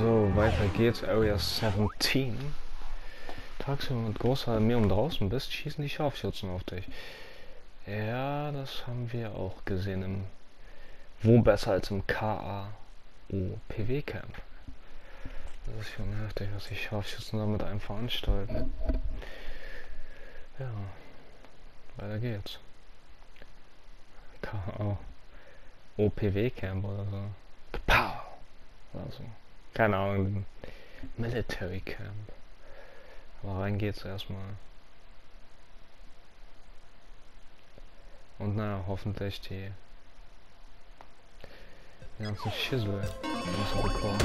So, weiter geht's. Area 17. Tagsüber mit großer Armee um draußen bist, schießen die Scharfschützen auf dich. Ja, das haben wir auch gesehen im Wo besser als im KAO-PW-Camp. Das ist schon heftig, was die Scharfschützen damit einem veranstalten. Ja, weiter geht's. KAO. OPW-Camp oder so. Pow! Also, keine Ahnung. Military Camp. Aber rein geht's erstmal. Und naja, hoffentlich die, ganzen Schissel nicht bekommen.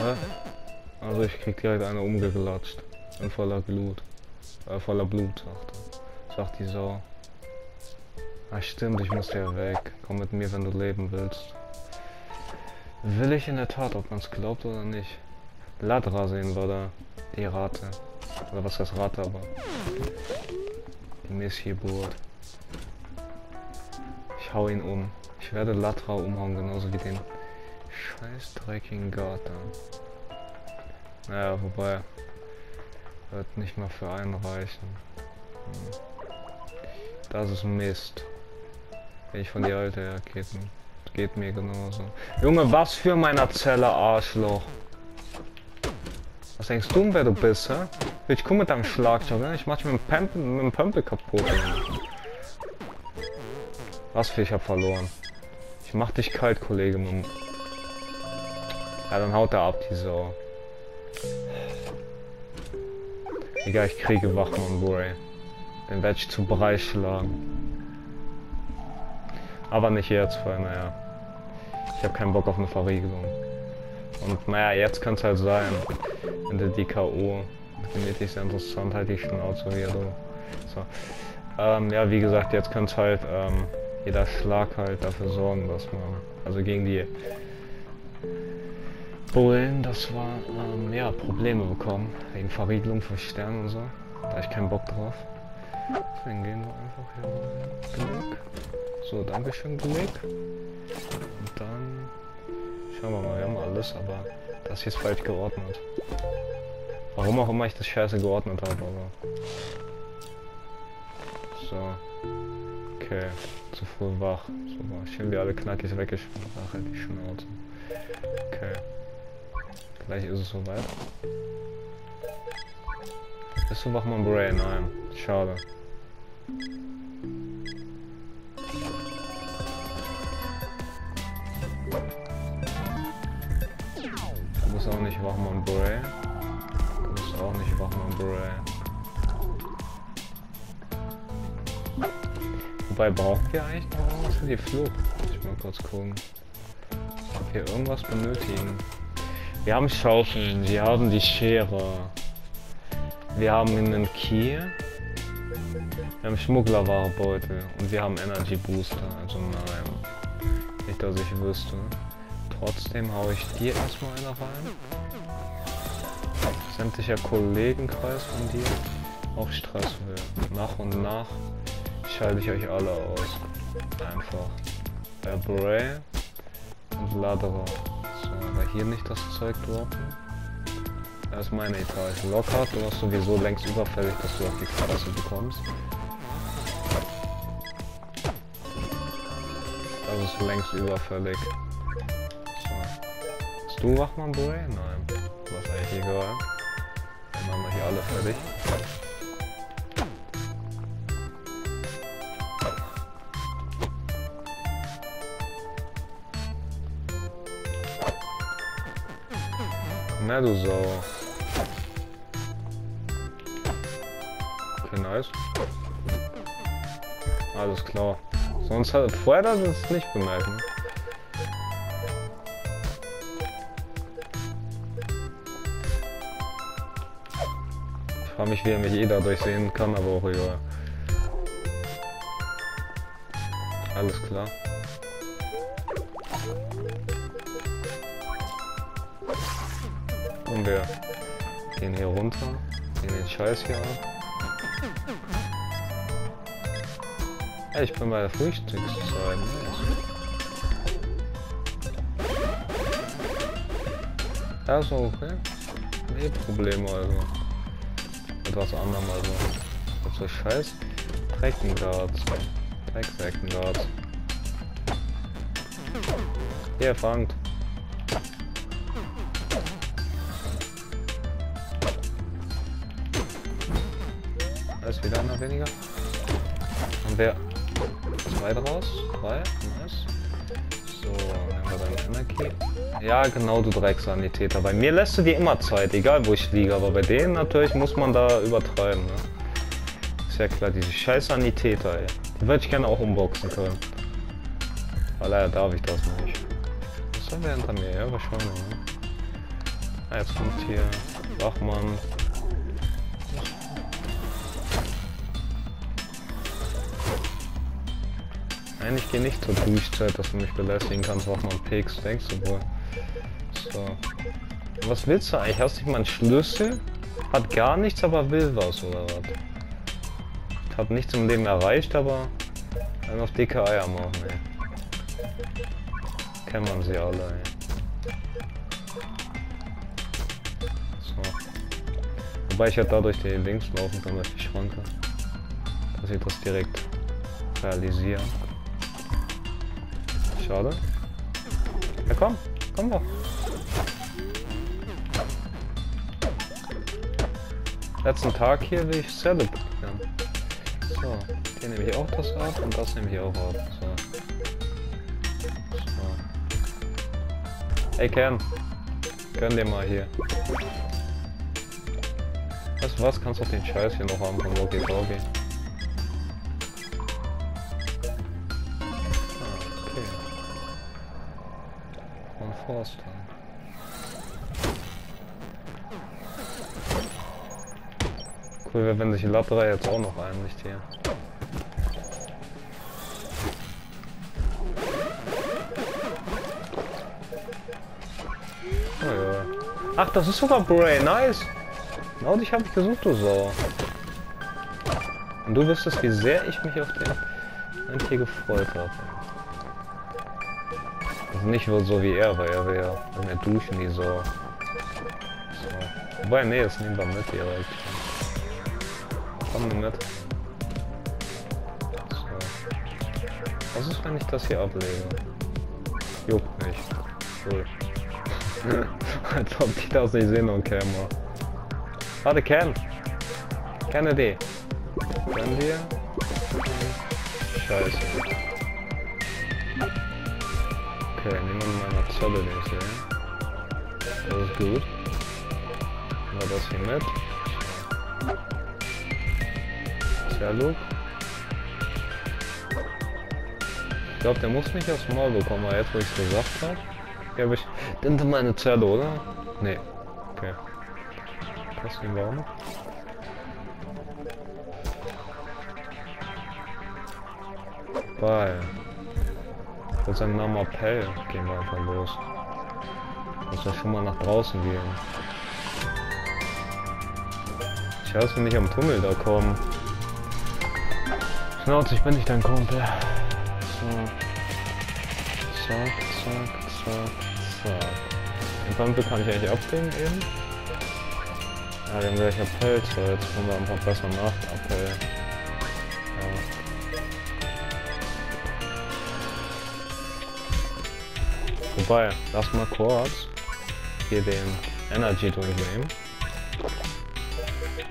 Äh? Also ich krieg direkt eine umgeglatscht. In voller Blut. Äh, voller Blut, sagt, sagt die Sau. Ah stimmt, ich muss ja weg. Komm mit mir, wenn du leben willst. Will ich in der Tat, ob man es glaubt oder nicht. Ladra sehen wir da. Die Rate. Oder was heißt Rate, aber. Die Missgeburt. Ich hau ihn um. Ich werde Latra umhauen, genauso wie den scheiß dreckigen Gata. Naja, wobei. Wird nicht mal für einen reichen. Hm. Das ist Mist. Wenn ich von die alte her geht, mir genauso. Junge, was für meiner Zelle, Arschloch. Was denkst du, wer du bist, hä? Ich komm mit deinem Schlagzeug, ne? Ich mach dich mit dem Pempel, mit dem Pempel kaputt. Was für ich hab verloren. Ich mach dich kalt, Kollege. Ja, dann haut er ab, die Sau. Egal, ich kriege Wachmann, Boy. Den werde ich zu Brei schlagen. Aber nicht jetzt, weil, naja. Ich habe keinen Bock auf eine Verriegelung. Und naja, jetzt kann es halt sein. Wenn der DKO. Genetisch sehr interessant, halt die Schnauze hier, du. So. Ähm, ja, wie gesagt, jetzt kann es halt ähm, jeder Schlag halt dafür sorgen, dass man, also gegen die Bullen, das war, ähm, ja, Probleme bekommen. Wegen Verriegelung für Sterne und so. Da habe ich keinen Bock drauf. Deswegen gehen wir einfach hier Glück. So, Dankeschön, Glück. Dann schauen wir mal, wir haben alles, aber das hier ist falsch geordnet. Warum auch immer ich das scheiße geordnet habe, aber. So. Okay, zu früh wach. So, schön wie alle knackig weggeschwommen. Ach, halt die Schnauze. Okay. Gleich ist es soweit. Bist du Wachmann Bray? Nein. Schade. Bist auch nicht Wachmann Bray. Du bist auch nicht Wachmann Bray. Wobei brauchen wir eigentlich noch irgendwas für die Flucht? Ich mal kurz gucken. Ob wir irgendwas benötigen. Wir haben Schaufeln, wir haben die Schere. Wir haben einen Key. Wir haben Schmugglerwarebeutel und wir haben Energy Booster, also nein. Nicht, dass ich wüsste. Trotzdem haue ich dir erstmal einer rein. Sämtlicher Kollegenkreis von dir auf Strasshöhe. Nach und nach schalte ich euch alle aus. Einfach. Der Bray und Ladera. So, aber hier nicht das Zeug droppen. Das ist meine Etage. Lockhart, du warst sowieso längst überfällig, dass du auf die Fresse bekommst. Das ist längst überfällig. Hast du Wachmann Bray? Nein. Was eigentlich egal. Dann machen wir hier alle fertig. Na du Sau. Okay, nice. Alles klar. Sonst hat vorher das nicht bemerkt. Frage mich, wie er mich eh dadurch sehen kann, aber auch egal. Alles klar. Und wir gehen hier runter, gehen den Scheiß hier ab. Ja, ich bin bei der Frühstückszeit. Ja, ist okay. Nee, Probleme also. Etwas anderem also. Was so scheiß Dreckenguards. Dreckseckenguards. Hier, fangt. Da ist wieder einer weniger. Haben wir zwei draus? Drei? Nice. So, nehmen wir deine Energie. Ja, genau, du Drecksanitäter. Bei mir lässt du dir immer Zeit, egal wo ich liege. Aber bei denen natürlich muss man da übertreiben, ne? Ist ja klar, diese scheiß Sanitäter, ey. Die würde ich gerne auch unboxen können. Aber leider darf ich das nicht. Was haben wir hinter mir? Ja, wahrscheinlich, ne? Ah, jetzt kommt hier Wachmann. Nein, ich gehe nicht zur Duschzeit, dass du mich belästigen kannst, Wachmann Pix, denkst du wohl. So. Was willst du eigentlich? Hast du nicht mal einen Schlüssel? Hat gar nichts, aber will was, oder was? Hat nichts im Leben erreicht, aber auf dicke Eier machen, ey. Kennt man sie alle, ey. So. Wobei ich ja dadurch die Links laufen kann durch die Schranke. Dass ich das direkt realisieren. Schade. Ja komm, komm doch. Letzten Tag hier will ich celebrieren. So, hier nehme ich auch das ab und das nehme ich auch ab. So. so. Ey Kern, gönn dir mal hier. Weißt du was, kannst du den Scheiß hier noch haben von Walkie Talkie. Forster. Cool wäre, wenn sich Latra jetzt auch noch einlicht hier. Oh ja. Ach, das ist sogar Bray, nice! Genau dich habe ich gesucht, du Sau. Und du wüsstest, wie sehr ich mich auf den Moment hier gefreut habe. Nicht so wie er, weil er will ja wenn wir duschen, die Sau. So. Wobei, nee, das nehmen wir mit direkt. Komm mit. So. Was ist, wenn ich das hier ablege? Juckt nicht. Cool. Als ob die das nicht sehen und Camera. Warte, Ken. Kennedy. Können wir? Scheiße. Okay, nehmen wir mal die ich sehe. Das ist gut. Wir das hier mit. Sherlock. Ich glaube, der muss mich aufs Maul bekommen, aber jetzt, wo ich es gesagt habe. Hier habe ich. Dinte meine Zelle, oder? Nee. Okay. Das nehmen wir auch Mit seinem Namen Appell gehen wir einfach los. Muss ja schon mal nach draußen gehen. Ich weiß, wenn ich am Tunnel da komme. Schnauze, ich bin nicht dein Kumpel. So. Zack, zack, zack, zack. Den Kumpel kann ich eigentlich abgeben eben. Ja, den gleich Appell, so jetzt kommen wir einfach besser nach. Appell. Wobei, lass mal kurz hier den Energy Drink nehmen.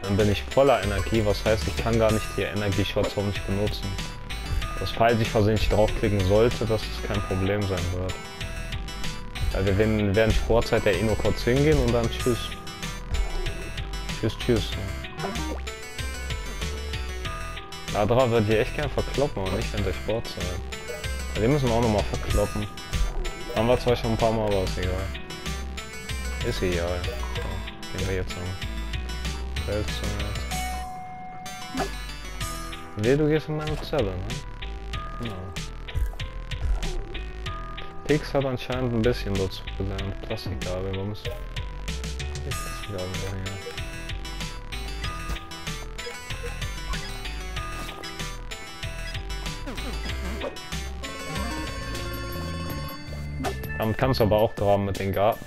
Dann bin ich voller Energie, was heißt, ich kann gar nicht die Energieshots auch nicht benutzen. Das falls ich versehentlich draufklicken sollte, dass es kein Problem sein wird. Ja, wir werden Sportzeit ja eh nur kurz hingehen und dann tschüss. Tschüss, tschüss. Ja, drauf würde ich echt gern verkloppen, aber nicht während der Sportzeit. Ja, den müssen wir auch nochmal verkloppen. Haben wir zwar schon ein paar Mal, aber ist egal. Ist egal. So, gehen wir jetzt am Feldzeit. Nee, du gehst in meine Zelle, ne? Genau. Pix hat anscheinend ein bisschen dazu gelernt. Plastikgabel, warum ist... Plastikgabel hier. Damit kannst du aber auch graben mit den Garten.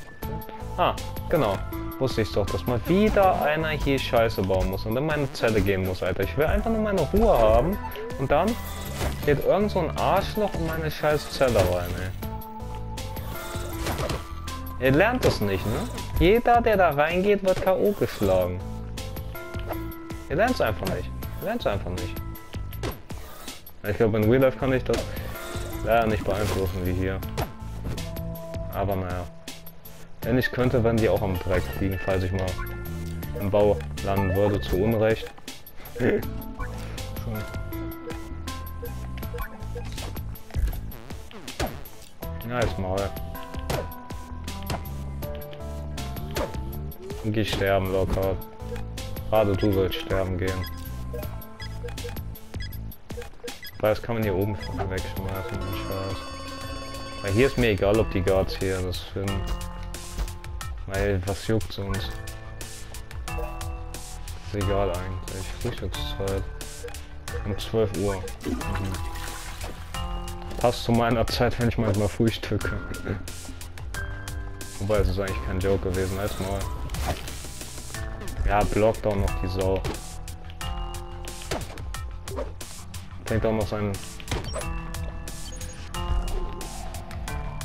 Ah, genau. Wusste ich doch, dass mal wieder einer hier Scheiße bauen muss und in meine Zelle gehen muss, Alter. Ich will einfach nur meine Ruhe haben und dann geht irgend so ein Arschloch in meine scheiß Zelle rein, ey. Ihr lernt das nicht, ne? Jeder, der da reingeht, wird K.O. geschlagen. Ihr lernt es einfach nicht. Ihr lernt es einfach nicht. Ich glaube, in Real Life kann ich das leider nicht beeinflussen wie hier. Aber naja. Wenn ich könnte, wenn die auch am Dreck liegen, falls ich mal im Bau landen würde, zu Unrecht. ja, jetzt mal. Geh sterben locker. Gerade du sollst sterben gehen. Weil das kann man hier oben wegschmeißen, den Scheiß. Weil hier ist mir egal, ob die Guards hier das finden. Weil, was juckt's uns? Ist egal eigentlich. Frühstückszeit. Um 12 Uhr. Mhm. Passt zu meiner Zeit, wenn ich manchmal frühstücke. Wobei, es ist eigentlich kein Joke gewesen. Erstmal. Ja, blockt auch noch die Sau. Denkt auch noch seinen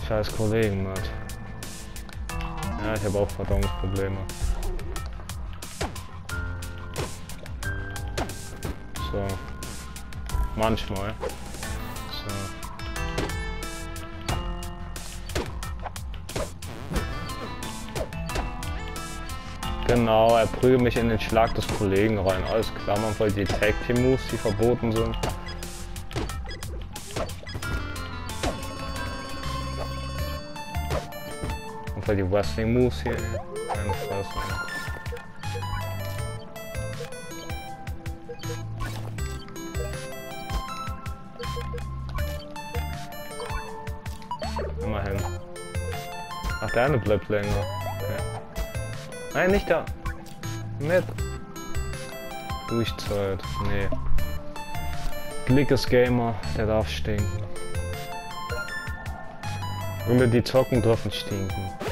scheiß Kollegen mit. Ja, ich habe auch Verdauungsprobleme. So. Manchmal. So. Genau, er prügelt mich in den Schlag des Kollegen rein. Alles klar, man voll die Tag Team Moves, die verboten sind. Voll die Wrestling Moves hier. Immerhin. Ach, der eine bleibt länger. Nein, nicht da. Mit. Durchzahlt. Nee. Glickes Gamer, der darf stinken. Und die Zocken dürfen stinken.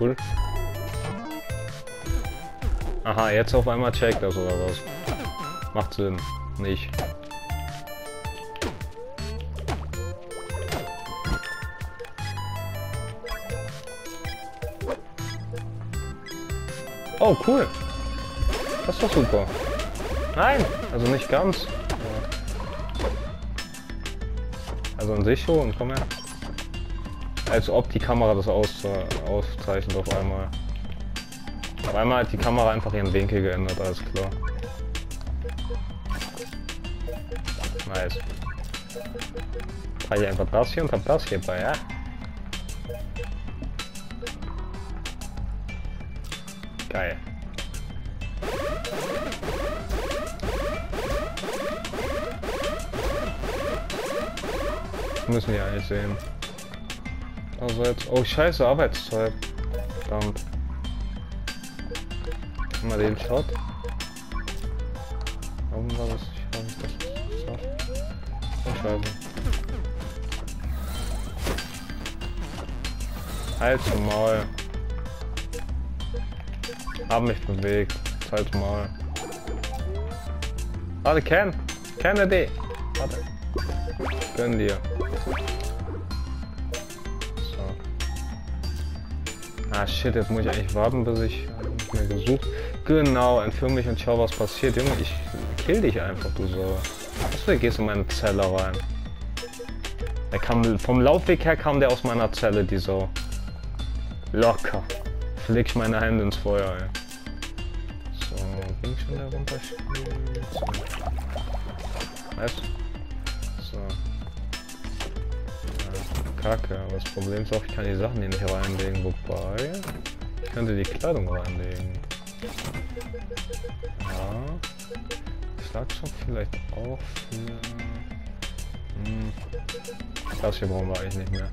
Cool. Aha, jetzt auf einmal checkt das oder was? Macht Sinn. Nicht. Oh, cool. Das ist doch super. Nein, also nicht ganz. Also an sich schon, komm her. Als ob die Kamera das aus, auszeichnet auf einmal. Auf einmal hat die Kamera einfach ihren Winkel geändert, alles klar. Nice. Trage ich einfach das hier und hab das hier bei, ja? Geil. müssen wir eigentlich sehen. Also jetzt. Oh scheiße, Arbeitszeit. Verdammt. Mal den Shot. Das? Ich weiß nicht, das so. Oh scheiße. Halt's Maul. Hab mich bewegt. Halt's Maul. Warte, Ken! Kennedy! Warte. Gönn dir. Ah shit, jetzt muss ich eigentlich warten, bis ich nicht mehr gesucht. Genau, entführ mich und schau, was passiert. Junge, ich kill dich einfach, du so. Was gehst du in meine Zelle rein? Der kam, vom Laufweg her kam der aus meiner Zelle, die so. Locker. Flick ich meine Hände ins Feuer, ey. So, ging schon runterspielen? So. Weißt kacke, aber das Problem ist auch, ich kann die Sachen hier nicht reinlegen. Wobei, ich könnte die Kleidung reinlegen. Ja. Schlagstoff vielleicht auch für... Hm. Das hier brauchen wir eigentlich nicht mehr.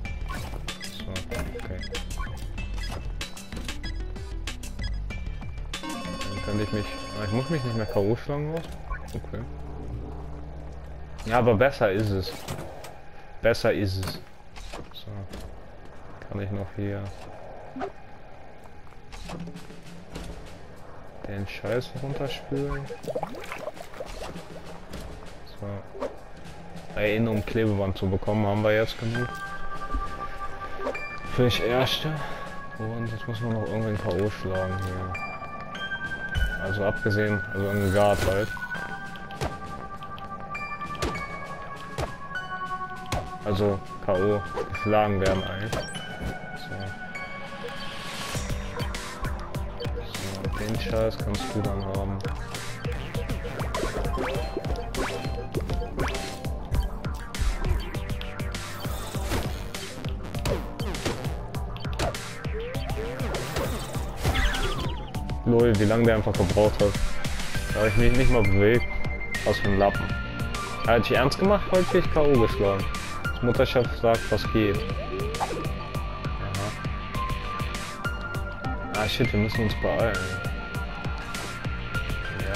So, okay. Dann könnte ich mich... Ah, ich muss mich nicht mehr K.O. schlagen, was? Okay. Ja, aber besser ist es. Besser ist es. So. Kann ich noch hier den Scheiß runterspülen. So. Erinnerung Klebeband zu bekommen, haben wir jetzt genug. Für das erste. Und jetzt muss man noch irgendeinen K.O. schlagen hier. Also abgesehen, also einen Guard halt. Also K.O. geschlagen werden eigentlich. So. so. Den Scheiß kannst du dann haben. Lol, wie lange der einfach gebraucht hat. Da habe ich mich nicht mal bewegt. Aus dem Lappen. Hätte ich ernst gemacht, ich K.O. geschlagen. Mutterschaft sagt, was geht. Aha. Ah shit, wir müssen uns beeilen. Ja.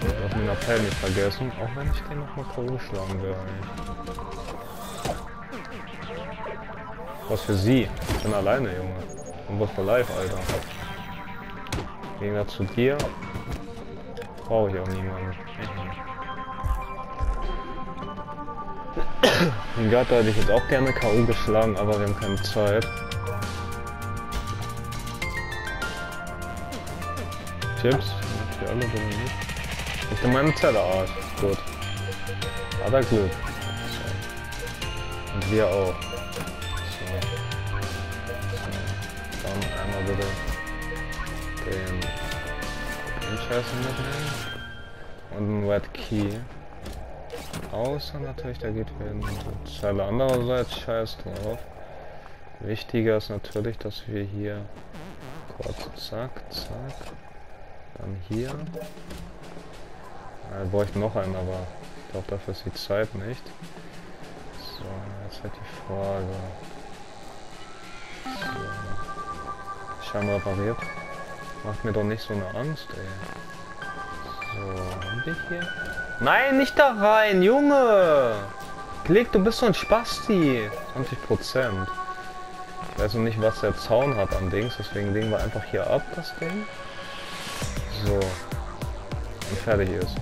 Ich darf den Appell nicht vergessen, auch wenn ich den nochmal K.O. schlagen will eigentlich. Was für sie? Ich bin alleine, Junge. Und was für live, Alter. Im zu dir brauche ich auch niemanden. Den Gatter hätte ich jetzt auch gerne K.O. geschlagen, aber wir haben keine Zeit. Chips? Für alle oder nicht? Ich bin meine Zelle Arsch. Gut. Hat er Glück. So. Und wir auch. So. so. Dann einmal bitte den, den Scheiße mitnehmen. Und einen Red Key. Außer natürlich, da geht für eine Zeile andererseits scheiß drauf. Wichtiger ist natürlich, dass wir hier kurz zack, zack. Dann hier. Da bräuchte noch einen, aber ich glaube dafür ist die Zeit nicht. So, jetzt halt die Frage. So. Schein repariert. Macht mir doch nicht so eine Angst, ey. So, haben wir hier? Nein, nicht da rein, Junge! Klick, du bist so ein Spasti. 20 Prozent. Ich weiß noch nicht, was der Zaun hat an Dings, deswegen legen wir einfach hier ab, das Ding. So. Und fertig ist.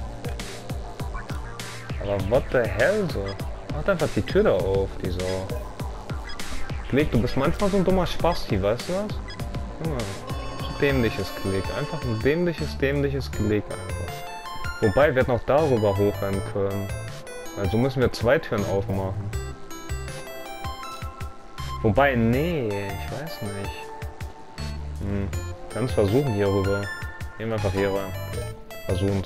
Aber what the hell so? Macht einfach die Tür da auf, die Sau. Klick, du bist manchmal so ein dummer Spasti, weißt du was? Junge. Dämliches Klick. Einfach ein dämliches, dämliches Klick einfach. Wobei, wir auch darüber hochrennen können. Also müssen wir zwei Türen aufmachen. Wobei, nee, ich weiß nicht. Hm, kannst versuchen hier rüber. Gehen wir einfach hier rein. Versuchen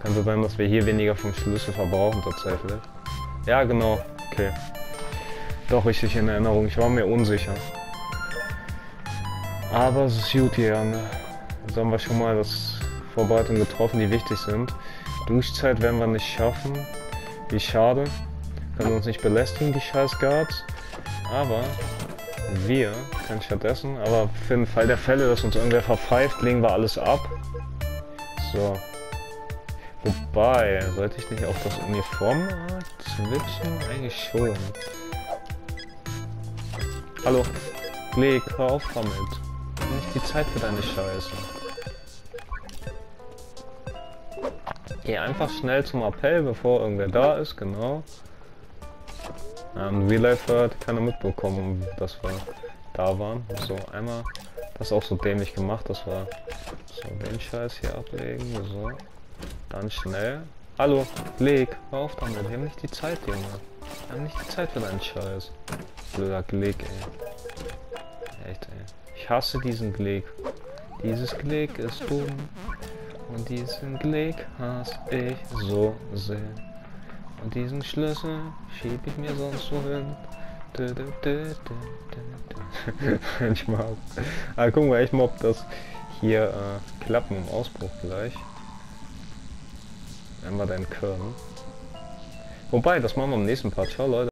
Kann so sein, dass wir hier weniger vom Schlüssel verbrauchen tatsächlich. Ja, genau. Okay. Doch richtig in Erinnerung. Ich war mir unsicher. Aber es ist gut hier, ne? Jetzt haben wir schon mal das Vorbereitungen getroffen, die wichtig sind. Duschzeit werden wir nicht schaffen. Wie schade. Können uns nicht belästigen, die scheiß Guards. Aber wir können stattdessen, aber für den Fall der Fälle, dass uns irgendwer verpfeift, legen wir alles ab. So. Wobei, sollte ich nicht auf das Uniform switchen? Eigentlich schon. Hallo. Leg, hör auf damit. Nicht die Zeit für deine Scheiße. Geh einfach schnell zum Appell, bevor irgendwer da ist, genau. Ähm, Real Life hat keiner mitbekommen, dass wir da waren. So, einmal das auch so dämlich gemacht, dass wir so den Scheiß hier ablegen, so. Dann schnell. Hallo, leg, hör auf damit, wir haben nicht die Zeit, Junge. Wir haben nicht die Zeit für deinen Scheiß. Blöder Glick, ey. Echt, ey. Ich hasse diesen Glick. Dieses Glick ist dumm. Und diesen Glick hasse ich so sehr. Und diesen Schlüssel schieb ich mir sonst so hin. ich mag. Aber gucken wir echt mal, ob das hier äh, klappen im Ausbruch gleich. Wenn wir dann können. Wobei, das machen wir im nächsten Part. Ciao Leute.